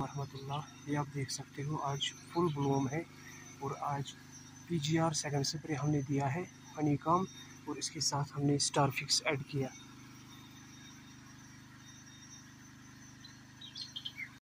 वरहमतुल्लाह। ये आप देख सकते हो, आज फुल ब्लूम है और आज P G R second spray हमने दिया है हनी काम और इसके साथ हमने स्टार फिक्स ऐड किया।